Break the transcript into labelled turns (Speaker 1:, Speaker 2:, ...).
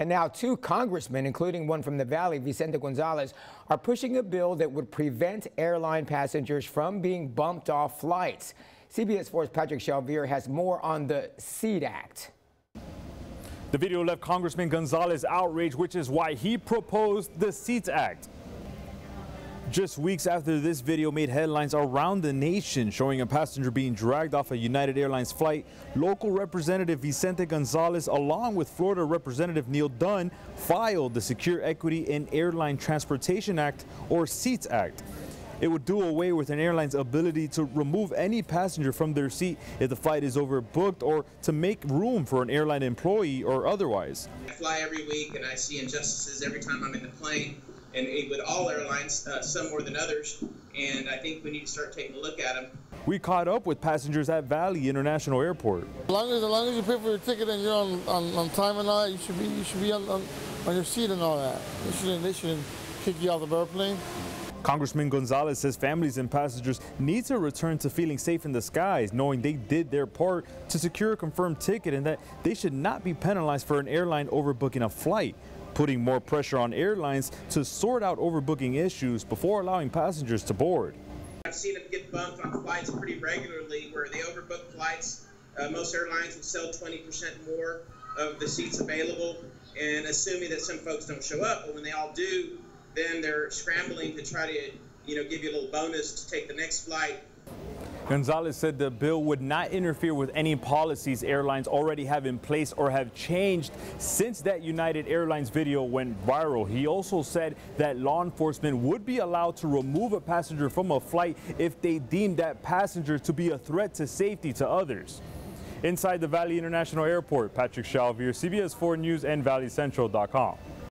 Speaker 1: And now two congressmen, including one from the Valley, Vicente Gonzalez, are pushing a bill that would prevent airline passengers from being bumped off flights. CBS 4's Patrick Shelvier has more on the SEAT Act.
Speaker 2: The video left Congressman Gonzalez outraged, which is why he proposed the SEAT Act. Just weeks after this video made headlines around the nation showing a passenger being dragged off a United Airlines flight, local Representative Vicente Gonzalez along with Florida Representative Neil Dunn filed the Secure Equity in Airline Transportation Act or SEATS Act. It would do away with an airline's ability to remove any passenger from their seat if the flight is overbooked or to make room for an airline employee or otherwise.
Speaker 3: I fly every week and I see injustices every time I'm in the plane and with all airlines, uh, some more than others. And I think we need to start taking a look at them.
Speaker 2: We caught up with passengers at Valley International Airport.
Speaker 4: As long as, as long as you pay for your ticket and you're on, on, on time and all that, you should be you should be on, on, on your seat and all that. They shouldn't they shouldn't kick you out of the airplane.
Speaker 2: Congressman Gonzalez says families and passengers need to return to feeling safe in the skies, knowing they did their part to secure a confirmed ticket and that they should not be penalized for an airline overbooking a flight putting more pressure on airlines to sort out overbooking issues before allowing passengers to board.
Speaker 3: I've seen them get bumped on flights pretty regularly where they overbook flights. Uh, most airlines will sell 20% more of the seats available, and assuming that some folks don't show up, but when they all do, then they're scrambling to try to, you know, give you a little bonus to take the next flight
Speaker 2: Gonzalez said the bill would not interfere with any policies airlines already have in place or have changed since that United Airlines video went viral. He also said that law enforcement would be allowed to remove a passenger from a flight if they deem that passenger to be a threat to safety to others. Inside the Valley International Airport, Patrick Shelvier, CBS 4 News and ValleyCentral.com.